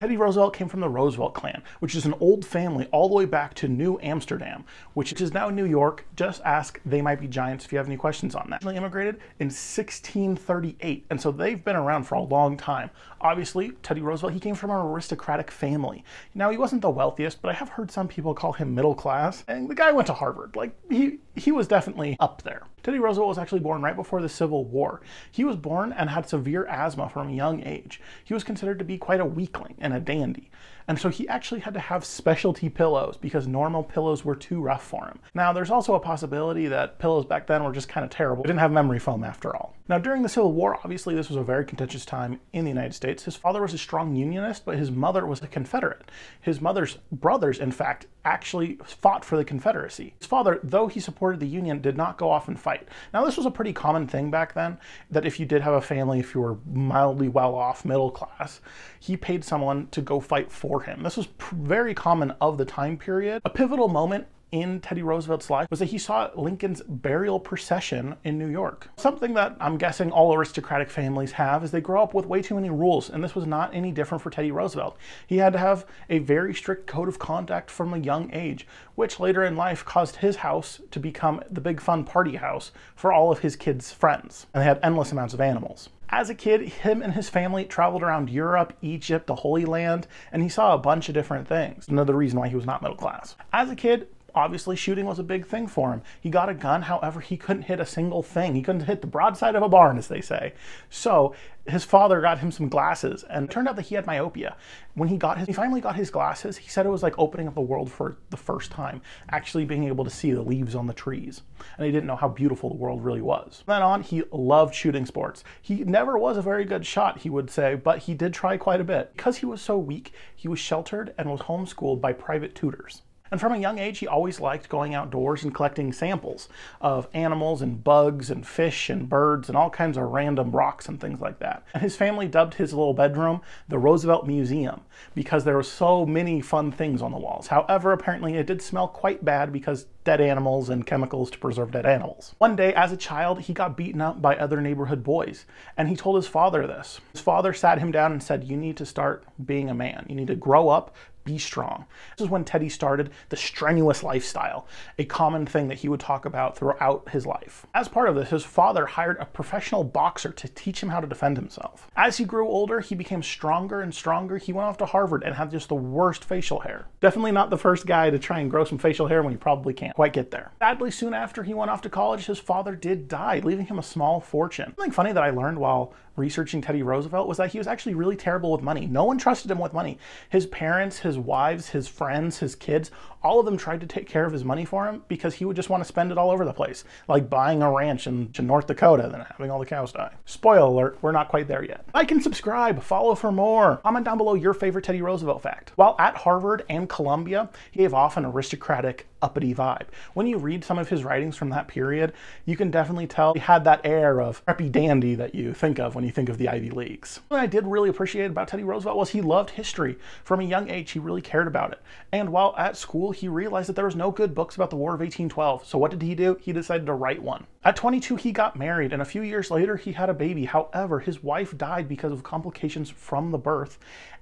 Teddy Roosevelt came from the Roosevelt clan, which is an old family all the way back to New Amsterdam, which is now New York. Just ask They Might Be Giants if you have any questions on that. They immigrated in 1638, and so they've been around for a long time. Obviously, Teddy Roosevelt, he came from an aristocratic family. Now, he wasn't the wealthiest, but I have heard some people call him middle class, and the guy went to Harvard. Like, he, he was definitely up there. Teddy Roosevelt was actually born right before the Civil War. He was born and had severe asthma from a young age. He was considered to be quite a weakling and a dandy. And so he actually had to have specialty pillows because normal pillows were too rough for him. Now, there's also a possibility that pillows back then were just kind of terrible. They didn't have memory foam after all. Now, during the Civil War, obviously this was a very contentious time in the United States. His father was a strong Unionist, but his mother was a Confederate. His mother's brothers, in fact, actually fought for the Confederacy. His father, though he supported the Union, did not go off and fight. Now, this was a pretty common thing back then, that if you did have a family, if you were mildly well off, middle class, he paid someone to go fight for him. This was very common of the time period. A pivotal moment in Teddy Roosevelt's life was that he saw Lincoln's burial procession in New York. Something that I'm guessing all aristocratic families have is they grow up with way too many rules, and this was not any different for Teddy Roosevelt. He had to have a very strict code of conduct from a young age, which later in life caused his house to become the big fun party house for all of his kids' friends, and they had endless amounts of animals. As a kid, him and his family traveled around Europe, Egypt, the Holy Land, and he saw a bunch of different things. Another reason why he was not middle class. As a kid, obviously shooting was a big thing for him. He got a gun, however, he couldn't hit a single thing. He couldn't hit the broadside of a barn, as they say. So his father got him some glasses, and it turned out that he had myopia. When he got his, he finally got his glasses, he said it was like opening up the world for the first time, actually being able to see the leaves on the trees. And he didn't know how beautiful the world really was. From then on, he loved shooting sports. He never was a very good shot, he would say, but he did try quite a bit. Because he was so weak, he was sheltered and was homeschooled by private tutors. And from a young age, he always liked going outdoors and collecting samples of animals and bugs and fish and birds and all kinds of random rocks and things like that. And his family dubbed his little bedroom the Roosevelt Museum because there were so many fun things on the walls. However, apparently it did smell quite bad because dead animals and chemicals to preserve dead animals. One day, as a child, he got beaten up by other neighborhood boys, and he told his father this. His father sat him down and said, You need to start being a man. You need to grow up, be strong. This is when Teddy started the strenuous lifestyle, a common thing that he would talk about throughout his life. As part of this, his father hired a professional boxer to teach him how to defend himself. As he grew older, he became stronger and stronger. He went off to Harvard and had just the worst facial hair. Definitely not the first guy to try and grow some facial hair when you probably can't quite get there. Sadly, soon after he went off to college, his father did die, leaving him a small fortune. Something funny that I learned while researching Teddy Roosevelt was that he was actually really terrible with money. No one trusted him with money. His parents, his wives, his friends, his kids, all of them tried to take care of his money for him because he would just want to spend it all over the place, like buying a ranch in, North Dakota and having all the cows die. Spoiler alert, we're not quite there yet. Like and subscribe, follow for more. Comment down below your favorite Teddy Roosevelt fact. While at Harvard and Columbia, he gave off an aristocratic, uppity vibe. When you read some of his writings from that period, you can definitely tell he had that air of preppy dandy that you think of when you think of the Ivy Leagues. What I did really appreciate about Teddy Roosevelt was he loved history. From a young age, he really cared about it. And while at school, he realized that there was no good books about the War of 1812. So what did he do? He decided to write one. At 22, he got married, and a few years later, he had a baby. However, his wife died because of complications from the birth,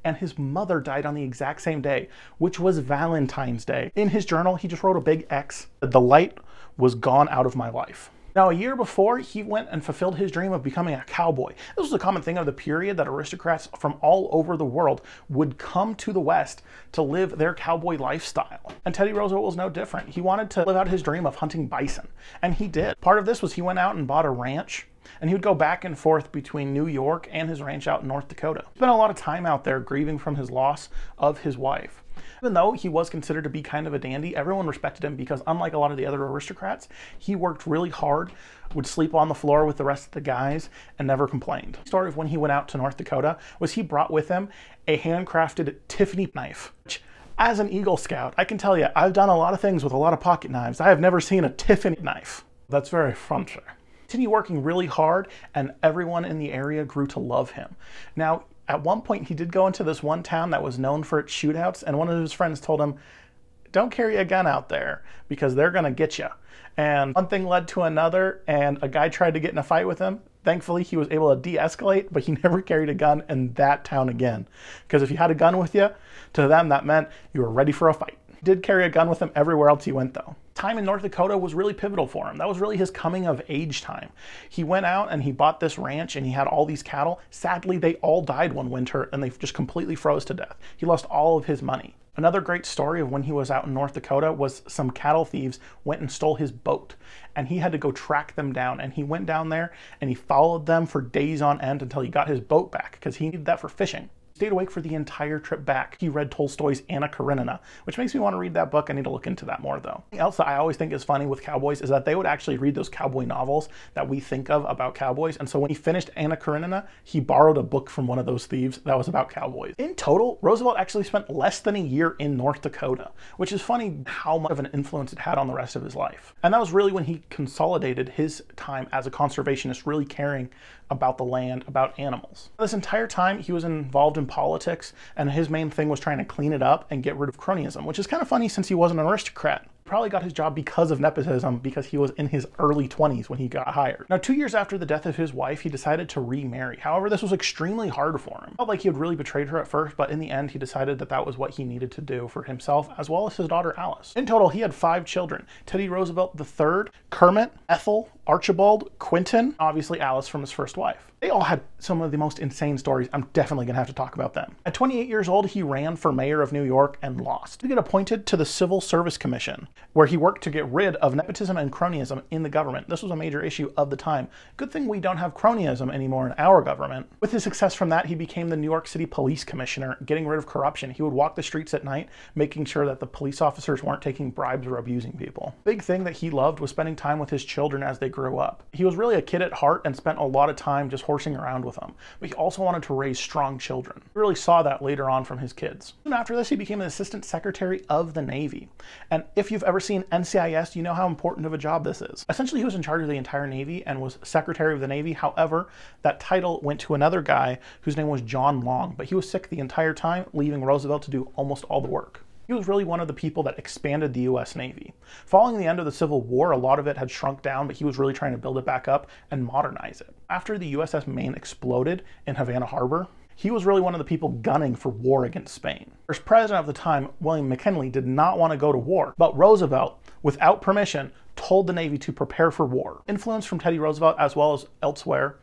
and his mother died on the exact same day, which was Valentine's Day. In his journal, he just wrote a big X. The light was gone out of my life. Now, a year before, he went and fulfilled his dream of becoming a cowboy. This was a common thing of the period that aristocrats from all over the world would come to the West to live their cowboy lifestyle. And Teddy Roosevelt was no different. He wanted to live out his dream of hunting bison, and he did. Part of this was he went out and bought a ranch and he would go back and forth between New York and his ranch out in North Dakota. He spent a lot of time out there grieving from his loss of his wife. Even though he was considered to be kind of a dandy, everyone respected him because unlike a lot of the other aristocrats, he worked really hard, would sleep on the floor with the rest of the guys, and never complained. The story of when he went out to North Dakota was he brought with him a handcrafted Tiffany knife, which as an Eagle Scout, I can tell you, I've done a lot of things with a lot of pocket knives. I have never seen a Tiffany knife. That's very French. Continued working really hard, and everyone in the area grew to love him. Now, at one point he did go into this one town that was known for its shootouts, and one of his friends told him, don't carry a gun out there because they're going to get you. And one thing led to another, and a guy tried to get in a fight with him. Thankfully, he was able to de escalate, but he never carried a gun in that town again. Because if you had a gun with you, to them, that meant you were ready for a fight. He did carry a gun with him everywhere else he went, though time in North Dakota was really pivotal for him. That was really his coming of age time. He went out and he bought this ranch and he had all these cattle. Sadly, they all died one winter and they just completely froze to death. He lost all of his money. Another great story of when he was out in North Dakota was some cattle thieves went and stole his boat and he had to go track them down and he went down there and he followed them for days on end until he got his boat back because he needed that for fishing stayed awake for the entire trip back. He read Tolstoy's Anna Karenina, which makes me want to read that book. I need to look into that more though. Something else that I always think is funny with cowboys is that they would actually read those cowboy novels that we think of about cowboys. And so when he finished Anna Karenina, he borrowed a book from one of those thieves that was about cowboys. In total, Roosevelt actually spent less than a year in North Dakota, which is funny how much of an influence it had on the rest of his life. And that was really when he consolidated his time as a conservationist, really caring about the land, about animals. This entire time, he was involved in politics, and his main thing was trying to clean it up and get rid of cronyism, which is kind of funny since he wasn't an aristocrat probably got his job because of nepotism because he was in his early 20s when he got hired. Now, two years after the death of his wife, he decided to remarry. However, this was extremely hard for him. Felt like he had really betrayed her at first, but in the end, he decided that that was what he needed to do for himself as well as his daughter Alice. In total, he had five children Teddy Roosevelt III, Kermit, Ethel, Archibald, Quentin, obviously Alice from his first wife. They all had some of the most insane stories. I'm definitely gonna have to talk about them. At 28 years old, he ran for mayor of New York and lost. He got appointed to the Civil Service Commission, where he worked to get rid of nepotism and cronyism in the government. This was a major issue of the time. Good thing we don't have cronyism anymore in our government. With his success from that, he became the New York City Police Commissioner, getting rid of corruption. He would walk the streets at night, making sure that the police officers weren't taking bribes or abusing people. Big thing that he loved was spending time with his children as they grew up. He was really a kid at heart and spent a lot of time just horsing around with them, but he also wanted to raise strong children. He really saw that later on from his kids. And after this, he became an assistant secretary of the Navy. And if you've ever seen NCIS, you know how important of a job this is. Essentially, he was in charge of the entire Navy and was secretary of the Navy. However, that title went to another guy whose name was John Long, but he was sick the entire time, leaving Roosevelt to do almost all the work. He was really one of the people that expanded the US Navy. Following the end of the Civil War, a lot of it had shrunk down, but he was really trying to build it back up and modernize it. After the USS Maine exploded in Havana Harbor, he was really one of the people gunning for war against Spain. First president of the time, William McKinley, did not want to go to war, but Roosevelt, without permission, told the Navy to prepare for war. Influence from Teddy Roosevelt as well as elsewhere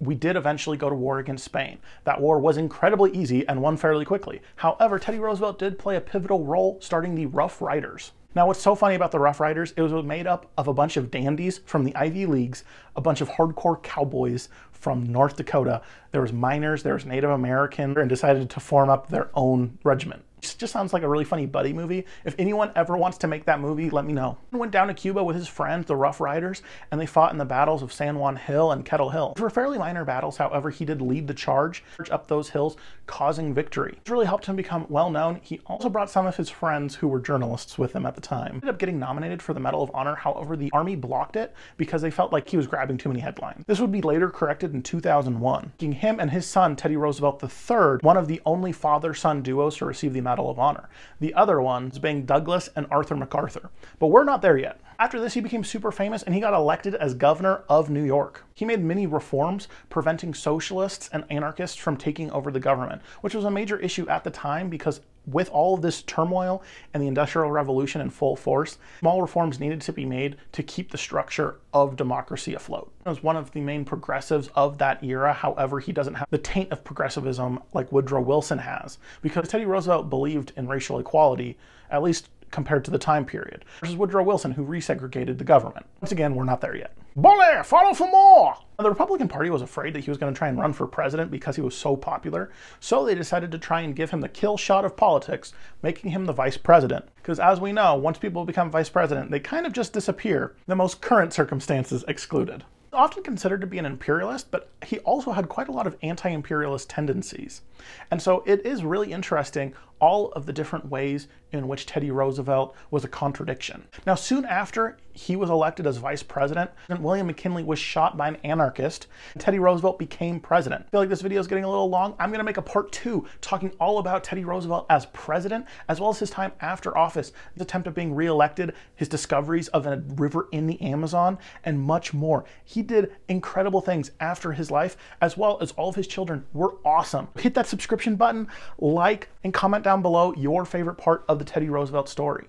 we did eventually go to war against Spain. That war was incredibly easy and won fairly quickly. However, Teddy Roosevelt did play a pivotal role starting the Rough Riders. Now, what's so funny about the Rough Riders, it was made up of a bunch of dandies from the Ivy Leagues, a bunch of hardcore cowboys from North Dakota. There was miners, there was Native American, and decided to form up their own regiment. Just sounds like a really funny buddy movie. If anyone ever wants to make that movie, let me know. He went down to Cuba with his friends, the Rough Riders, and they fought in the battles of San Juan Hill and Kettle Hill. For fairly minor battles, however, he did lead the charge up those hills, causing victory. This really helped him become well known. He also brought some of his friends who were journalists with him at the time. He ended up getting nominated for the Medal of Honor, however, the Army blocked it because they felt like he was grabbing too many headlines. This would be later corrected in 2001, making him and his son, Teddy Roosevelt III, one of the only father-son duos to receive the Medal of Honor the other ones being Douglas and Arthur MacArthur. But we're not there yet. After this, he became super famous and he got elected as governor of New York. He made many reforms preventing socialists and anarchists from taking over the government, which was a major issue at the time because with all of this turmoil and the Industrial Revolution in full force, small reforms needed to be made to keep the structure of democracy afloat. He was one of the main progressives of that era. However, he doesn't have the taint of progressivism like Woodrow Wilson has, because Teddy Roosevelt believed in racial equality, at least compared to the time period, versus Woodrow Wilson, who resegregated the government. Once again, we're not there yet. Bully, follow for more! The Republican Party was afraid that he was going to try and run for president because he was so popular, so they decided to try and give him the kill shot of politics, making him the vice president. Because as we know, once people become vice president, they kind of just disappear, the most current circumstances excluded often considered to be an imperialist, but he also had quite a lot of anti imperialist tendencies. And so it is really interesting all of the different ways in which Teddy Roosevelt was a contradiction. Now, soon after he was elected as vice president, William McKinley was shot by an anarchist, Teddy Roosevelt became president. I feel like this video is getting a little long. I'm going to make a part two talking all about Teddy Roosevelt as president, as well as his time after office, his attempt at being reelected, his discoveries of a river in the Amazon, and much more. He did incredible things after his life, as well as all of his children were awesome. Hit that subscription button, like, and comment down below your favorite part of the Teddy Roosevelt story.